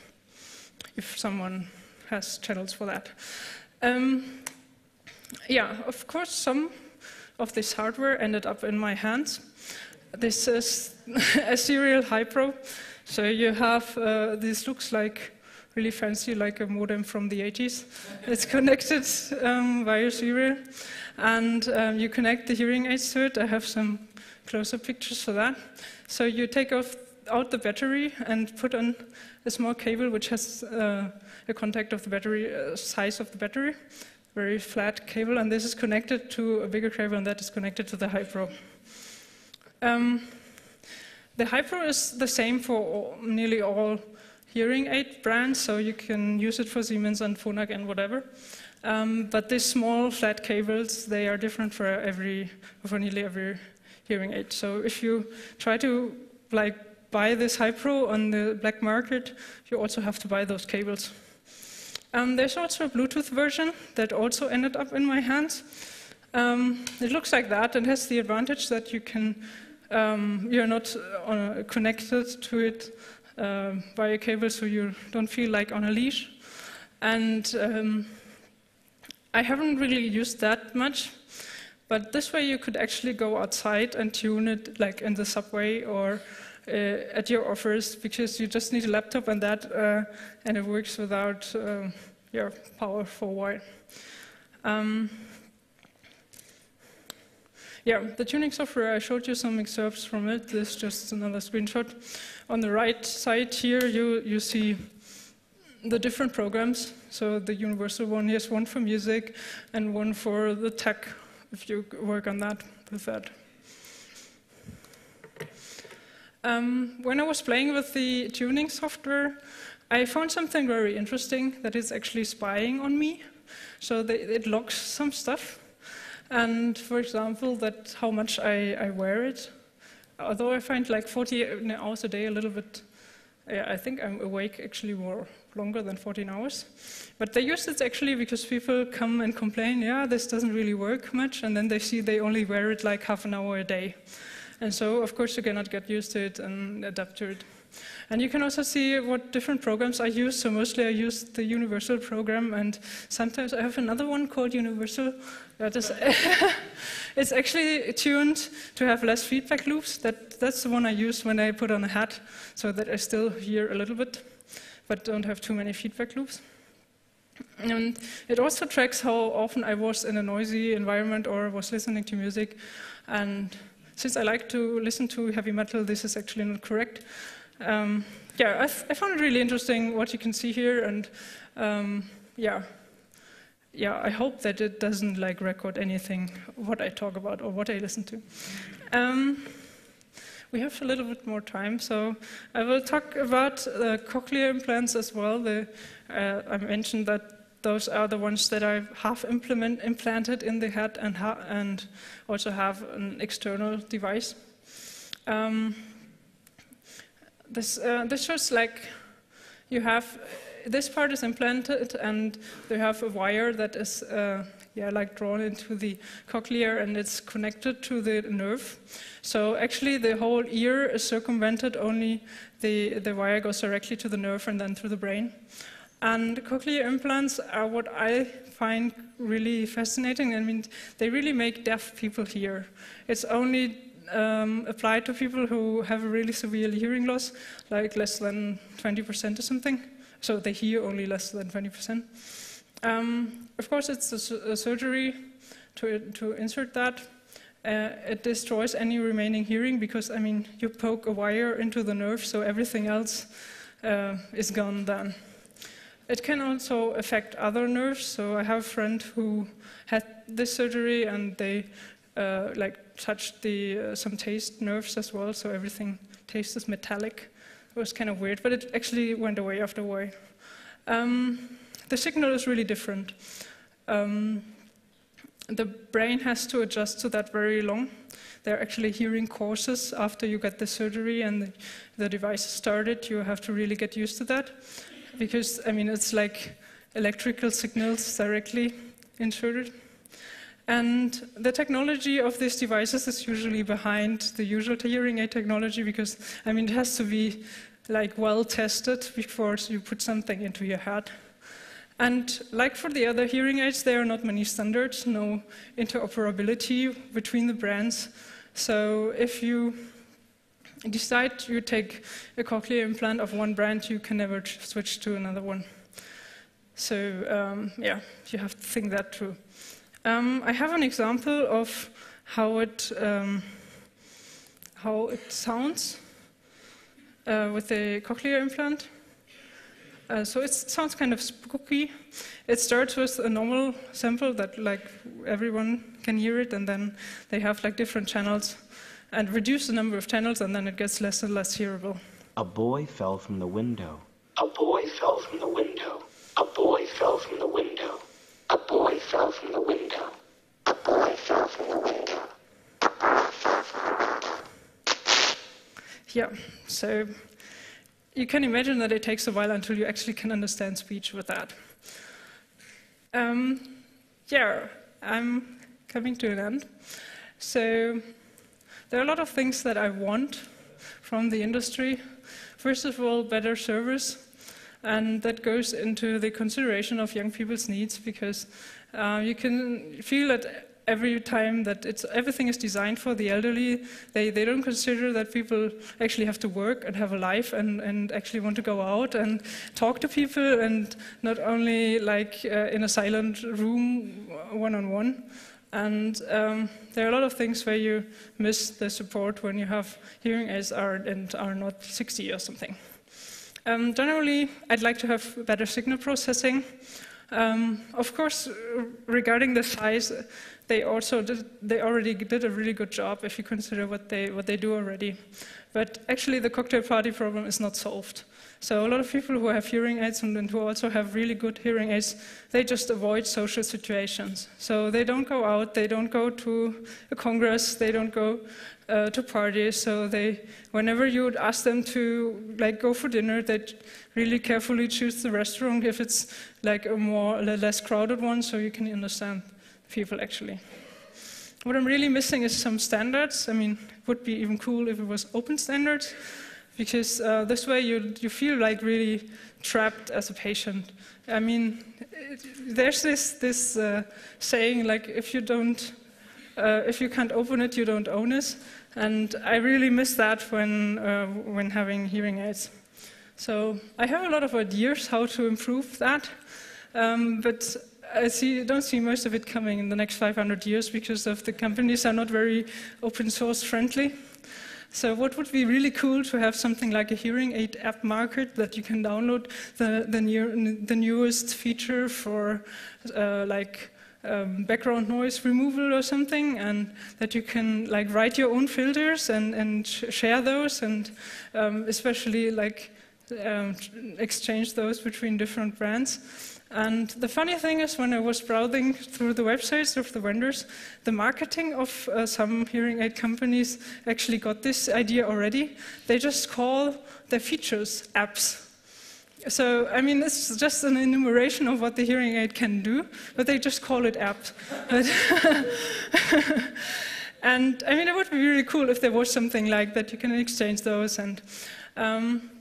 if someone has channels for that. Um, yeah, of course, some of this hardware ended up in my hands. This is a serial Hypro. So you have, uh, this looks like really fancy, like a modem from the 80s. it's connected um, via serial and um, you connect the hearing aids to it. I have some closer pictures for that. So you take off, out the battery and put on a small cable which has uh, a contact of the battery, uh, size of the battery, very flat cable, and this is connected to a bigger cable and that is connected to the Hypro. Um, the Hypro is the same for all, nearly all hearing aid brands, so you can use it for Siemens and Phonak and whatever. Um, but these small flat cables, they are different for every, for nearly every hearing aid. So if you try to like buy this Hypro on the black market, you also have to buy those cables. Um, there's also a Bluetooth version that also ended up in my hands. Um, it looks like that and has the advantage that you can, um, you're not uh, connected to it uh, via cable, so you don't feel like on a leash. And um, I haven't really used that much, but this way you could actually go outside and tune it like in the subway or at your office because you just need a laptop and that, uh, and it works without uh, your power for a while. Um, yeah, the tuning software, I showed you some excerpts from it. This is just another screenshot. On the right side here, you, you see the different programs. So the universal one, here's one for music and one for the tech, if you work on that with that. Um, when I was playing with the tuning software, I found something very interesting that is actually spying on me. So it logs some stuff. And for example, that how much I, I wear it. Although I find like 40 hours a day a little bit, I think I'm awake actually more longer than 14 hours. But they use it actually because people come and complain, yeah, this doesn't really work much, and then they see they only wear it like half an hour a day. And so, of course, you cannot get used to it and adapt to it. And you can also see what different programs I use. So mostly I use the Universal program, and sometimes I have another one called Universal. That is, it's actually tuned to have less feedback loops. That, that's the one I use when I put on a hat, so that I still hear a little bit but don't have too many feedback loops. And it also tracks how often I was in a noisy environment or was listening to music. And since I like to listen to heavy metal, this is actually not correct. Um, yeah, I, I, found it really interesting what you can see here, and um, yeah, yeah, I hope that it doesn't like record anything what I talk about or what I listen to. Um, we have a little bit more time, so I will talk about uh, cochlear implants as well. The, uh, I mentioned that those are the ones that I have implanted in the head and, and also have an external device. Um, this, uh, this shows like you have, this part is implanted and they have a wire that is uh, yeah, like drawn into the cochlear and it's connected to the nerve. So actually the whole ear is circumvented, only the, the wire goes directly to the nerve and then through the brain. And cochlear implants are what I find really fascinating. I mean, they really make deaf people hear. It's only um, applied to people who have a really severe hearing loss, like less than 20% or something. So they hear only less than 20%. Um, of course, it's a, a surgery to, to insert that. Uh, it destroys any remaining hearing because, I mean, you poke a wire into the nerve, so everything else uh, is gone then. It can also affect other nerves. So I have a friend who had this surgery and they uh, like touched the uh, some taste nerves as well. So everything tastes metallic. It was kind of weird, but it actually went away after a while. Um, the signal is really different. Um, the brain has to adjust to that very long. There are actually hearing courses after you get the surgery and the, the device started. You have to really get used to that because, I mean, it's like electrical signals directly inserted. And the technology of these devices is usually behind the usual hearing aid technology because, I mean, it has to be like well tested before you put something into your head. And like for the other hearing aids, there are not many standards, no interoperability between the brands. So if you decide you take a cochlear implant of one brand, you can never switch to another one. So um, yeah, you have to think that through. Um, I have an example of how it um, how it sounds uh, with a cochlear implant. Uh, so it sounds kind of spooky. It starts with a normal sample that like everyone can hear it, and then they have like different channels and reduce the number of channels, and then it gets less and less hearable. A boy fell from the window. A boy fell from the window. A boy fell from the window. A boy fell from the window. A boy fell from the window. A boy fell from the window. Yeah, so you can imagine that it takes a while until you actually can understand speech with that. Um, yeah, I'm coming to an end. So there are a lot of things that I want from the industry. First of all, better service, and that goes into the consideration of young people's needs because uh, you can feel that every time that it's, everything is designed for the elderly, they, they don't consider that people actually have to work and have a life and, and actually want to go out and talk to people and not only like uh, in a silent room one on one. And um, there are a lot of things where you miss the support when you have hearing aids are, and are not 60 or something. Um, generally, I'd like to have better signal processing. Um, of course, regarding the size, they also did, they already did a really good job if you consider what they what they do already. But actually, the cocktail party problem is not solved. So a lot of people who have hearing aids and who also have really good hearing aids, they just avoid social situations. So they don't go out, they don't go to a congress, they don't go uh, to parties. So they, whenever you would ask them to like go for dinner, they really carefully choose the restaurant if it's like a more a less crowded one, so you can understand people actually. What I'm really missing is some standards. I mean, it would be even cool if it was open standards because uh, this way you, you feel like really trapped as a patient. I mean, it, there's this, this uh, saying like, if you don't, uh, if you can't open it, you don't own it. And I really miss that when, uh, when having hearing aids. So I have a lot of ideas how to improve that. um, but I see, don't see most of it coming in the next 500 years because of the companies are not very open source friendly. So what would be really cool to have something like a hearing aid app market that you can download the, the, the newest feature for uh, like um, background noise removal or something, and that you can like write your own filters and, and sh share those, and um, especially like um, exchange those between different brands. And the funny thing is, when I was browsing through the websites of the vendors, the marketing of uh, some hearing aid companies actually got this idea already. They just call their features apps. So, I mean, it's just an enumeration of what the hearing aid can do, but they just call it apps. and I mean, it would be really cool if there was something like that. You can exchange those and. Um,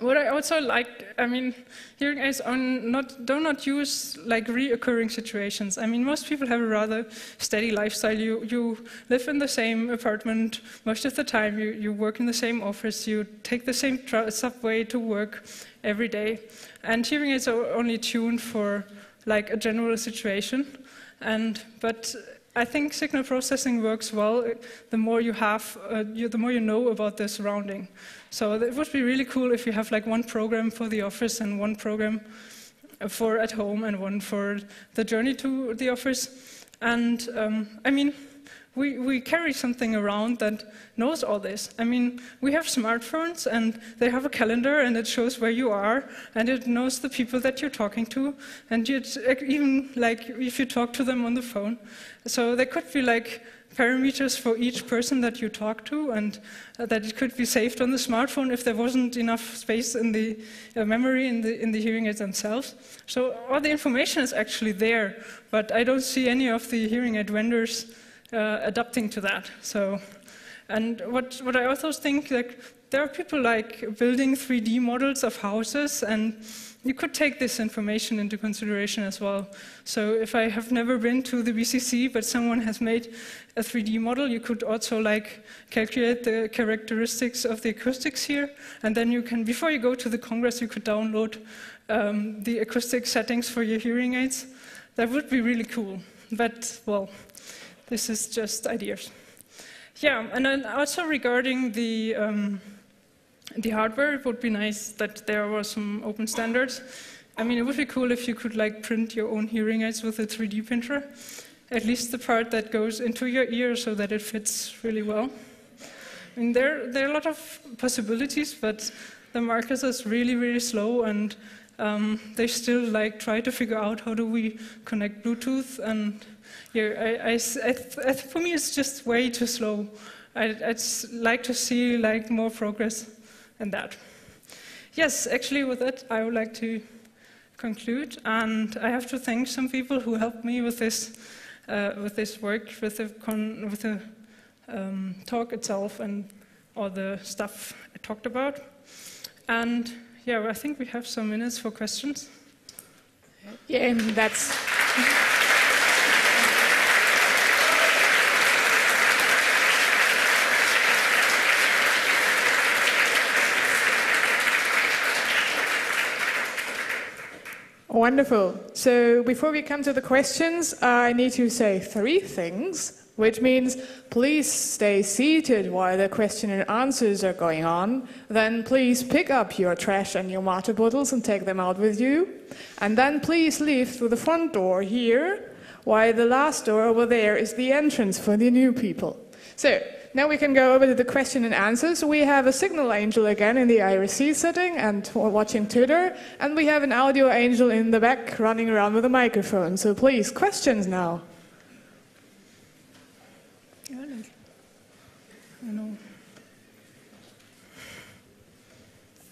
what I also like, I mean, hearing aids on not, do not use like reoccurring situations. I mean, most people have a rather steady lifestyle. You, you live in the same apartment most of the time. You, you work in the same office. You take the same subway to work every day. And hearing aids are only tuned for like a general situation. And, but I think signal processing works well the more you have, uh, you, the more you know about the surrounding. So it would be really cool if you have like one program for the office and one program for at home and one for the journey to the office. And um, I mean, we, we carry something around that knows all this. I mean, we have smartphones and they have a calendar and it shows where you are and it knows the people that you're talking to and even like if you talk to them on the phone. So there could be like parameters for each person that you talk to and uh, that it could be saved on the smartphone if there wasn't enough space in the uh, memory in the, in the hearing aids themselves. So all the information is actually there, but I don't see any of the hearing aid vendors uh, adapting to that. So, and what, what I also think, like, there are people like building 3D models of houses, and you could take this information into consideration as well. So if I have never been to the BCC, but someone has made a 3D model, you could also like calculate the characteristics of the acoustics here, and then you can, before you go to the Congress, you could download um, the acoustic settings for your hearing aids. That would be really cool. But, well, this is just ideas. Yeah, and then also regarding the, um, the hardware, it would be nice that there were some open standards. I mean, it would be cool if you could like print your own hearing aids with a 3D printer, at least the part that goes into your ear so that it fits really well. I mean, there, there are a lot of possibilities, but the market is really, really slow, and um, they still like try to figure out how do we connect Bluetooth and yeah, I, I, I, for me, it's just way too slow. I, would like to see like more progress in that. Yes, actually, with that, I would like to conclude, and I have to thank some people who helped me with this, uh, with this work, with the, con with the um, talk itself, and all the stuff I talked about. And yeah, I think we have some minutes for questions. Yeah, and that's. Wonderful. So before we come to the questions, I need to say three things, which means please stay seated while the question and answers are going on. Then please pick up your trash and your water bottles and take them out with you. And then please leave through the front door here, while the last door over there is the entrance for the new people. So now we can go over to the question and answers. We have a signal angel again in the IRC setting and watching Twitter, and we have an audio angel in the back running around with a microphone. So please, questions now.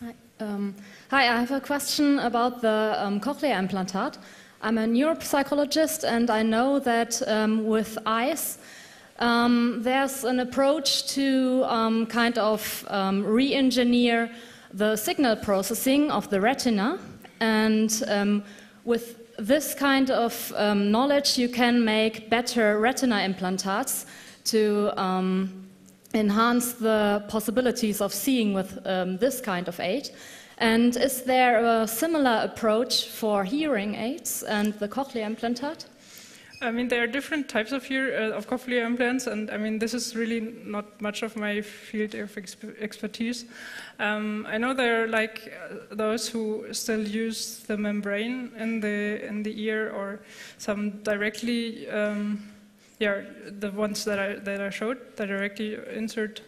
Hi, um, hi, I have a question about the um, cochlear implantat. I'm a neuropsychologist, and I know that um, with eyes, um, there's an approach to um, kind of um, re engineer the signal processing of the retina. And um, with this kind of um, knowledge, you can make better retina implantats to um, enhance the possibilities of seeing with this kind of aid. And is there a similar approach for hearing aids and the cochlear implantat? I mean, there are different types of, uh, of cochlear implants, and I mean, this is really not much of my field of exp- expertise. Um, I know there are like uh, those who still use the membrane in the in the ear, or some directly, um, yeah, the ones that I that I showed that directly insert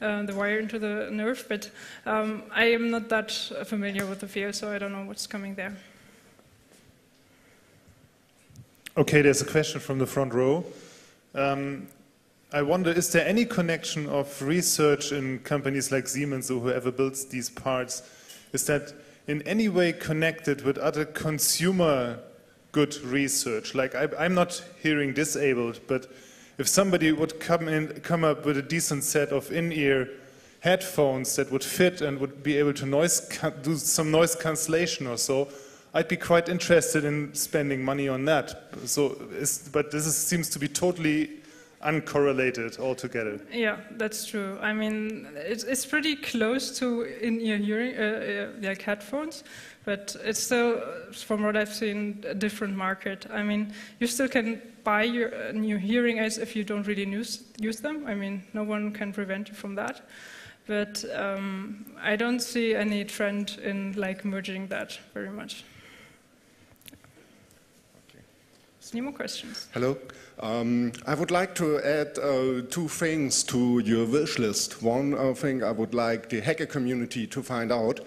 uh, the wire into the nerve. But um, I am not that familiar with the field, so I don't know what's coming there. Okay, there's a question from the front row. Um, I wonder, is there any connection of research in companies like Siemens or whoever builds these parts? Is that in any way connected with other consumer good research? Like, I, I'm not hearing disabled, but if somebody would come in, come up with a decent set of in-ear headphones that would fit and would be able to noise do some noise cancellation or so, I'd be quite interested in spending money on that. So, but this is, seems to be totally uncorrelated altogether. Yeah, that's true. I mean, it's, it's pretty close to in-ear hearing, uh, uh, like headphones, but it's still, from what I've seen, a different market. I mean, you still can buy your uh, new hearing aids if you don't really use, use them. I mean, no one can prevent you from that. But um, I don't see any trend in like merging that very much. Any more questions? Hello. Um, I would like to add uh, two things to your wish list. One uh, thing I would like the hacker community to find out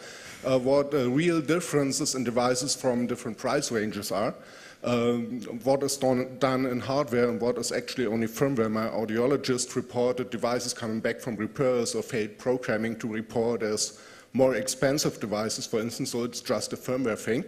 uh, what real differences in devices from different price ranges are. Um, what is done, done, in hardware and what is actually only firmware. My audiologist reported devices coming back from repairs or failed programming to report as more expensive devices, for instance, so it's just a firmware thing.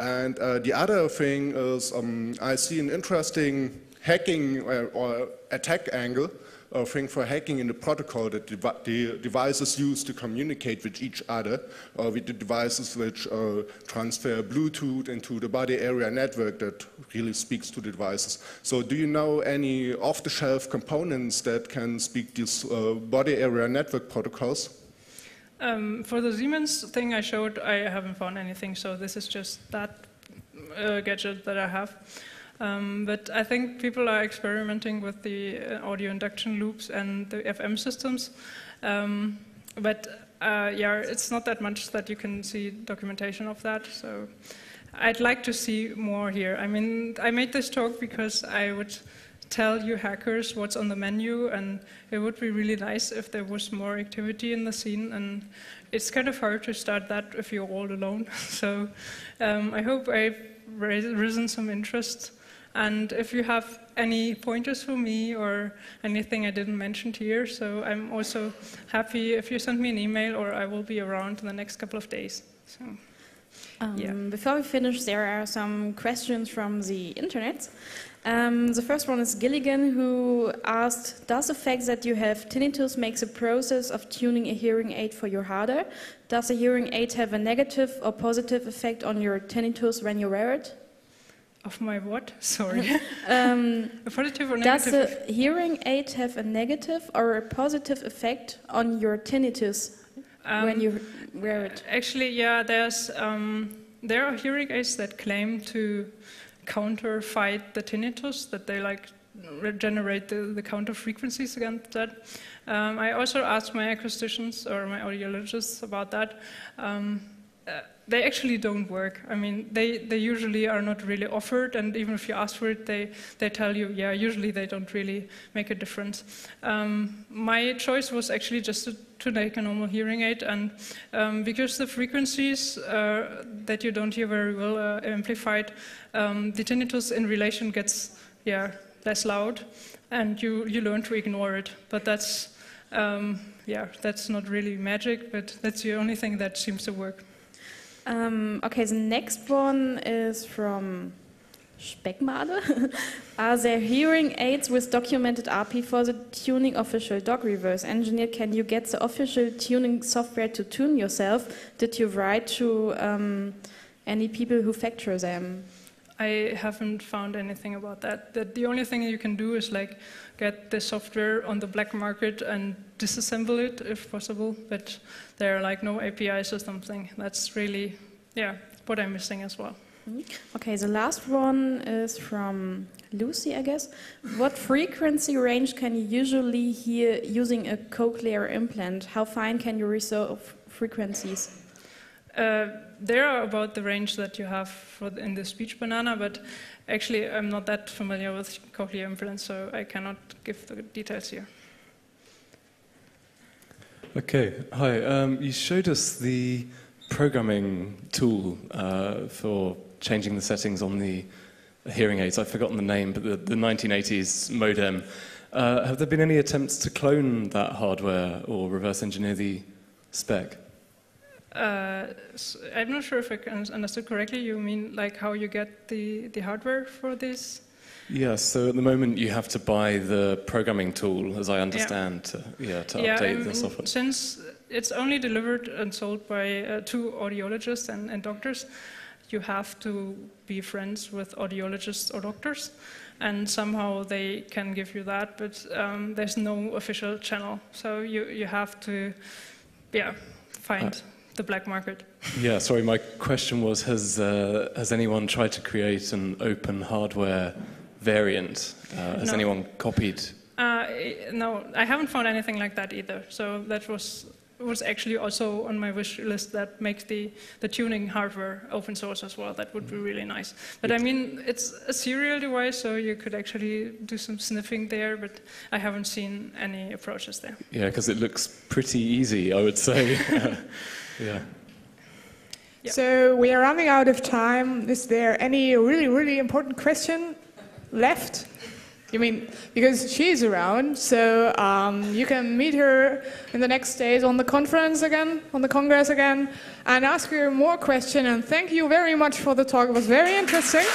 And uh, the other thing is um, I see an interesting hacking uh, or attack angle uh, thing for hacking in the protocol that the devices use to communicate with each other, or with the devices which uh, transfer Bluetooth into the body area network that really speaks to the devices. So do you know any off-the-shelf components that can speak these uh, body area network protocols? Um, for the Siemens thing I showed, I haven't found anything, so this is just that uh, gadget that I have. Um, but I think people are experimenting with the uh, audio induction loops and the FM systems. Um, but uh, yeah, it's not that much that you can see documentation of that. So I'd like to see more here. I mean, I made this talk because I would tell you hackers what's on the menu, and it would be really nice if there was more activity in the scene. And it's kind of hard to start that if you're all alone. so um, I hope I've risen some interest. And if you have any pointers for me or anything I didn't mention here, so I'm also happy if you send me an email or I will be around in the next couple of days. So, um, yeah. Before we finish, there are some questions from the internet. Um, the first one is Gilligan, who asked, does the fact that you have tinnitus make the process of tuning a hearing aid for you harder? Does a hearing aid have a negative or positive effect on your tinnitus when you wear it? Of my what? Sorry. um, a positive or does negative? Does a hearing aid have a negative or a positive effect on your tinnitus um, when you wear it? Actually, yeah, there's, um, there are hearing aids that claim to counter fight the tinnitus, that they like regenerate the, the counter frequencies against that. Um, I also asked my acousticians or my audiologists about that. Um, uh, they actually don't work. I mean, they, they usually are not really offered, and even if you ask for it, they, they tell you, yeah, usually they don't really make a difference. Um, my choice was actually just to, to take a normal hearing aid, and um, because the frequencies uh, that you don't hear very well are amplified, um, the tinnitus in relation gets yeah, less loud, and you, you learn to ignore it. But that's, um, yeah, that's not really magic, but that's the only thing that seems to work. Um, okay, the next one is from Speckmade. Are there hearing aids with documented RP for the tuning official dog reverse engineer? Can you get the official tuning software to tune yourself? Did you write to um, any people who factor them? I haven't found anything about that. That the only thing you can do is like get the software on the black market and disassemble it if possible. But there are like no APIs or something. That's really, yeah, what I'm missing as well. Okay, the last one is from Lucy, I guess. What frequency range can you usually hear using a cochlear implant? How fine can you resolve frequencies? Uh, they are about the range that you have for the, in the speech banana, but actually I'm not that familiar with cochlear implants, so I cannot give the details here. Okay, hi. Um, you showed us the programming tool uh, for changing the settings on the hearing aids. I've forgotten the name, but the, the 1980s modem. Uh, have there been any attempts to clone that hardware or reverse engineer the spec? Uh, s I'm not sure if I understood correctly. You mean like how you get the, the hardware for this? Yes, so at the moment you have to buy the programming tool, as I understand, yeah. to, yeah, to yeah, update um, the software. Since it's only delivered and sold by uh, two audiologists and, and doctors, you have to be friends with audiologists or doctors, and somehow they can give you that, but um, there's no official channel. So you, you have to, yeah, find. Uh the black market. Yeah, sorry, my question was has, uh, has anyone tried to create an open hardware variant? Uh, has no. anyone copied? Uh, no, I haven't found anything like that either. So that was was actually also on my wish list that makes the, the tuning hardware open source as well. That would be really nice. But I mean, it's a serial device, so you could actually do some sniffing there, but I haven't seen any approaches there. Yeah, because it looks pretty easy, I would say. Yeah. yeah. So we are running out of time. Is there any really, really important question left? You mean because she's around, so um, you can meet her in the next days on the conference again, on the congress again, and ask her more questions. And thank you very much for the talk. It was very interesting.